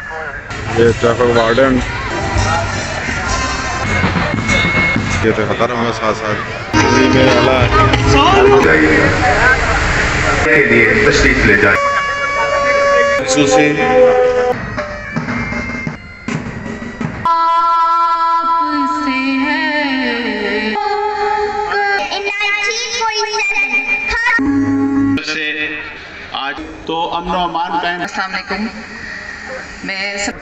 ये traffic warden. ये तो खतर हमें साथ साथ। दिल्ली में अला तशरीफ़ ले जाए खसूसी आपसे है In 1947, से आज तो अमन अमान वालेकुम। मैं सब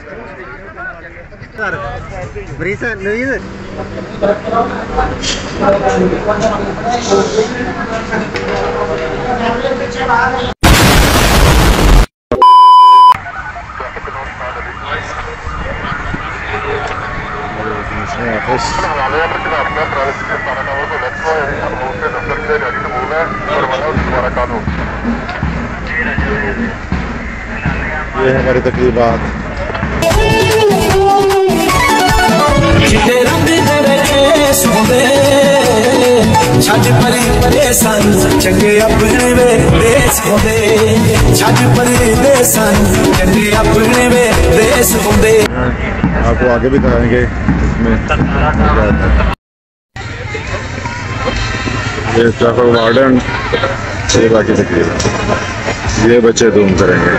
no either. ये है हमारी तकरीबात ਚਿੱਟੇ ਰੰਗ ਦੇ ਕੇਸ ਹੁੰਦੇ ਛੱਜ ਪਰੀ ਪਰੇਸ਼ਾਨ ਚੰਗੇ ਆਪਣੇ ਵੇ ਦੇਸ ਹੁੰਦੇ ਛੱਜ ਪਰੀ ਦੇ ਸਨ ਚੰਗੇ ਆਪਣੇ ਵੇ ਦੇਸ ਹੁੰਦੇ आपको आगे भी दिखाएंगे इसमें ये ट्रैफिक वार्डन ये बाकी तकरीबन ये बच्चे धूम करेंगे।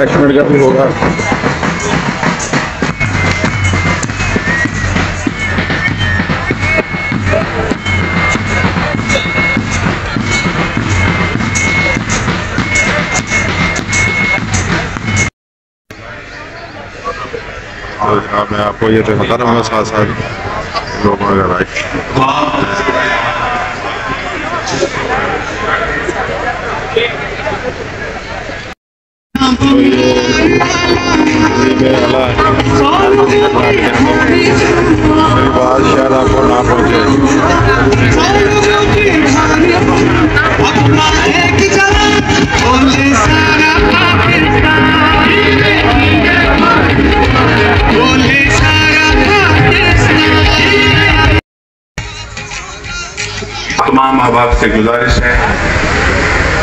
आगे मिनट का भी होगा। तो मैं आपको ये तो बता रहा हूँ। साथ साथ लोग अला मेरी बात शायद आपको ना पहुँचे। तमाम अहबाब से गुजारिश है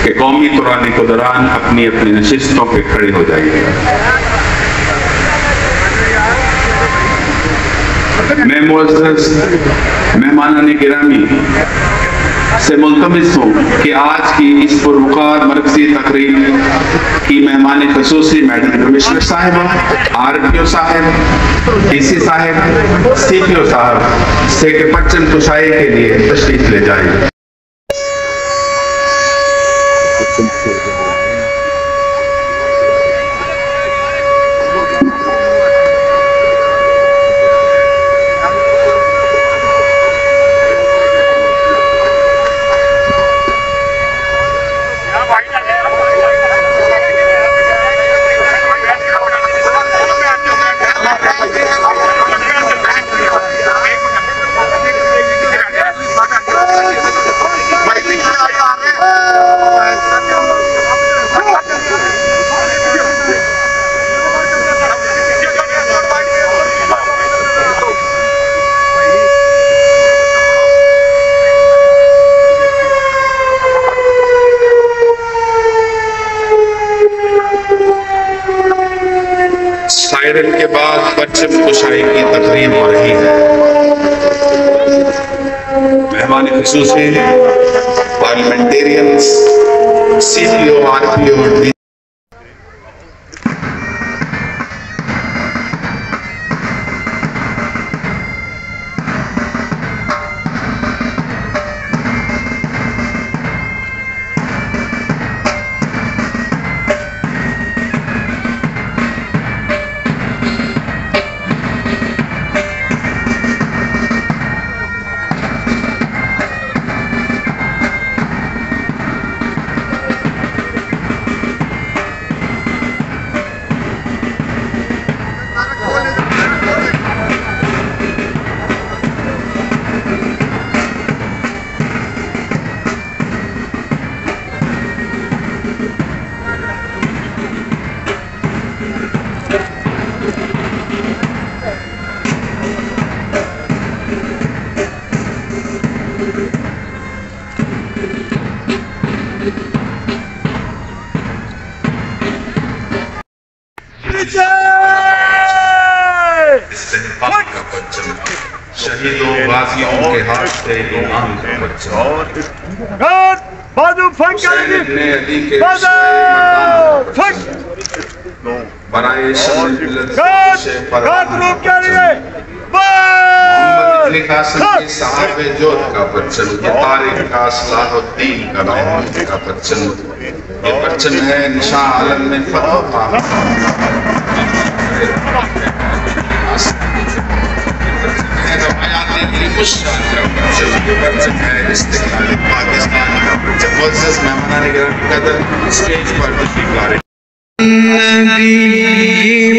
कि कौमी कुरानी के दौरान अपनी अपनी नशिस्तों पे खड़े हो जाइए। मैं मुआज़ मेहमान गिरामी से मुलतमस हूँ कि आज की इस पुरवकार मरकजी तकरीब की मेहमान खसूसी मैडम कमिश्नर साहिबा आर पी ओ साहब डी सी साहब सीपीओ साहब से के परचम कुशाई के लिए तशरीफ़ ले जाए। सायरन के बाद पश्चिम कुशाई की तकरीब हो रही है। मेहमान खसूसी parliamentarians C P O R P O का परचम बाजू फंक हुसैन इब्ने अली के बनाए कासिम के साहब जोध का परचम ये तारिक का सलाहुद्दीन का महमूद का परचम ये परचम है निशा आलम में फतह What's this Mehmanani Grand Together stage partnership got it.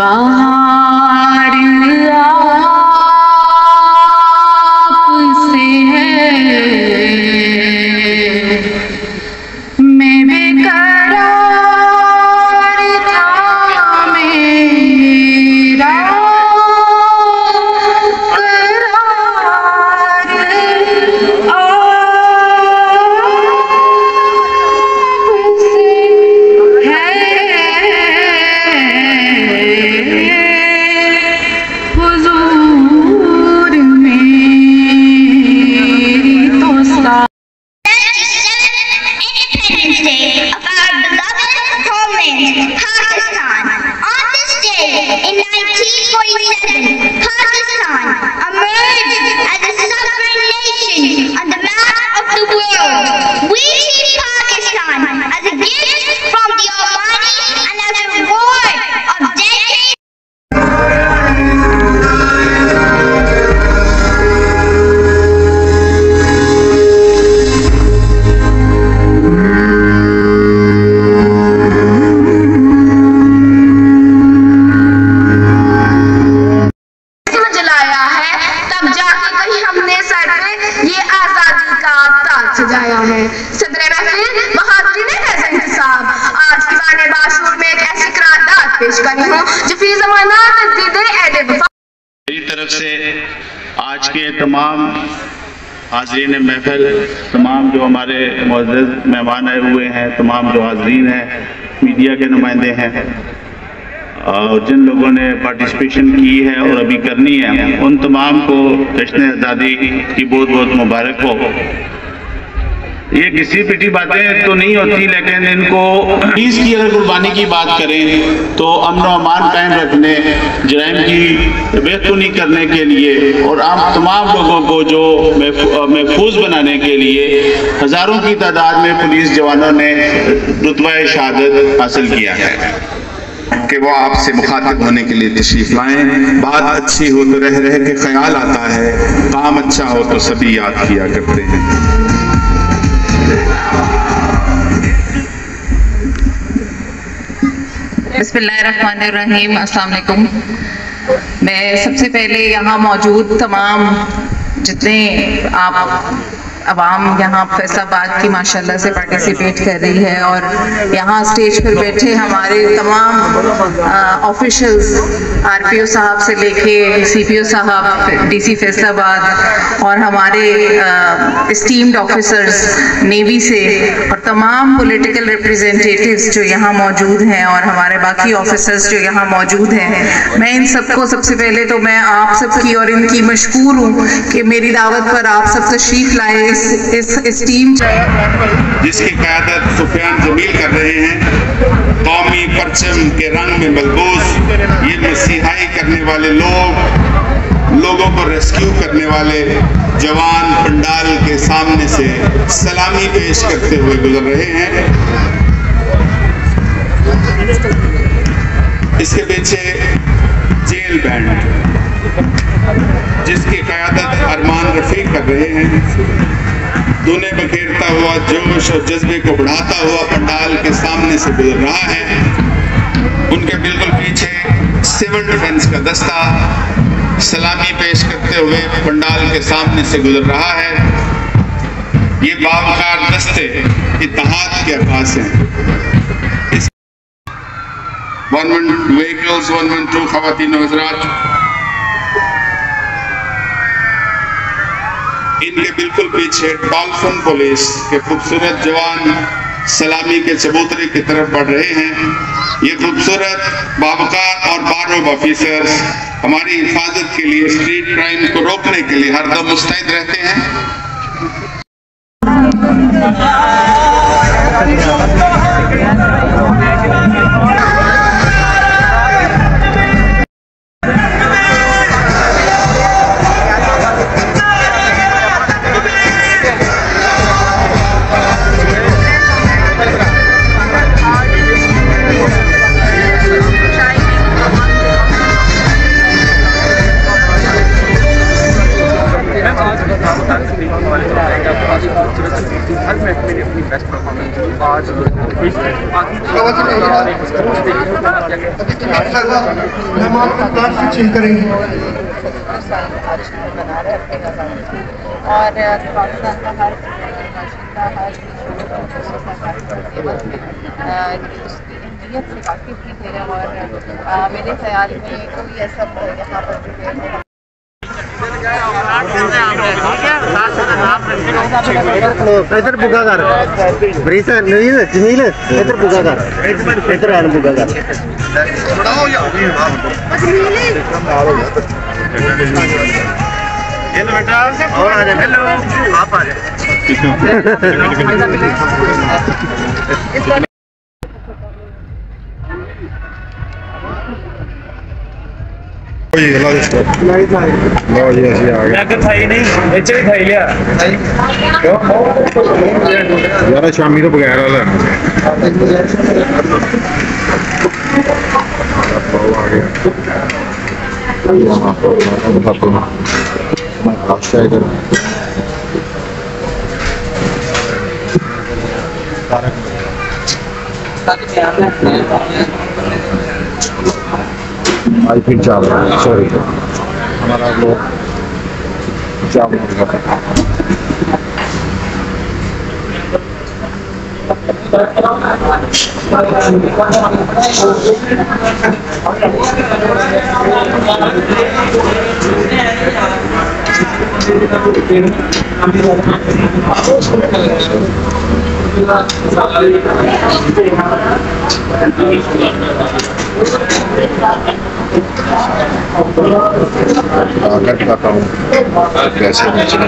Bye. के तमाम हाजरीन महफिल, तमाम जो हमारे मुआज़ मेहमान आए हुए हैं, तमाम जो हाजरीन हैं, मीडिया के नुमाइंदे हैं, और जिन लोगों ने पार्टिसिपेशन की है और अभी करनी है, उन तमाम को जश्न आज़ादी की बहुत बहुत मुबारक हो। ये किसी पिटी बातें तो नहीं होती लेकिन इनको पुलिस की अगर कुर्बानी की बात करें तो अमन अमान कायम रखने जराइम की बेतुनी करने के लिए और आम तमाम लोगों को जो महफूज बनाने के लिए हज़ारों की तादाद में पुलिस जवानों ने रुतबा शहादत हासिल किया है। कि वो आपसे मुखातिब होने के लिए तशरीफ़ लाएँ। बात अच्छी हो तो रह रह के ख्याल आता है। काम अच्छा हो तो सभी याद किया करते हैं। अस्सलाम वालेकुम मैं सबसे पहले यहाँ मौजूद तमाम जितने आप अवाम यहाँ फैसाबाद की माशाल्लाह से पार्टिसिपेट कर रही है और यहाँ स्टेज पर बैठे हमारे तमाम ऑफिशियल्स आरपीओ साहब से लेके सीपीओ साहब डीसी फैसलाबाद और हमारे स्टीम्ड ऑफिसर्स नेवी से और तमाम पॉलिटिकल रिप्रेजेंटेटिव्स जो यहाँ मौजूद हैं और हमारे बाकी ऑफिसर्स जो यहाँ मौजूद हैं। मैं इन सबको सबसे पहले तो मैं आप सबकी और इनकी मशहूर हूँ कि मेरी दावत पर आप सब तशरीफ़ लाए इस इस इस टीम जिसकी क्यादत सुफियान जमील कर रहे हैं, कौमी परचम के रंग में बलबूस ये मसीहाई करने वाले लोग, लोगों को रेस्क्यू करने वाले जवान पंडाल के सामने से सलामी पेश करते हुए गुजर रहे हैं। इसके पीछे जेल बैंड जिसकी क्यादत अरमान रफीक कर रहे हैं। दुने बखेरता हुआ जोश और जज्बे को बढ़ाता हुआ पंडाल के सामने से गुजर रहा है। उनके बिल्कुल पीछे सिविल डिफेंस का दस्ता सलामी पेश करते हुए पंडाल के सामने से गुजर रहा है। ये बाबकार दस्ते इतिहाद के अब्बास हैं। One vehicles one one two खातिन हजरात। इनके बिल्कुल पीछे डॉल्फिन पुलिस के खूबसूरत जवान सलामी के चबूतरे की तरफ़ बढ़ रहे हैं। ये खूबसूरत बाबकार और बारोब ऑफिसर्स हमारी हिफाजत के लिए स्ट्रीट क्राइम को रोकने के लिए हरदम मुस्तैद रहते हैं। का कार्ड करेंगे। और पाकिस्तान का हर बाशिंदा हर उसकी अहमियत से और मेरे ख्याल में कोई ऐसा यहाँ पर इधर बुगा कर। ब्रीसा नवीन जमील इधर बुगा कर। इधर आन बुगा कर। और आ जा हेलो आप आ जा ये लो इसको लो ये ऐसे आ गया मैं थाई नहीं एच ही थाई लिया क्यों यार शामी तो बगैर वाला आ गया हां हां मैं आपसे इधर तारक ताकि आप आई फिर है सॉरी हमारा वो जाम हो गया। आकर दिखाता हूँ। कैसे बचना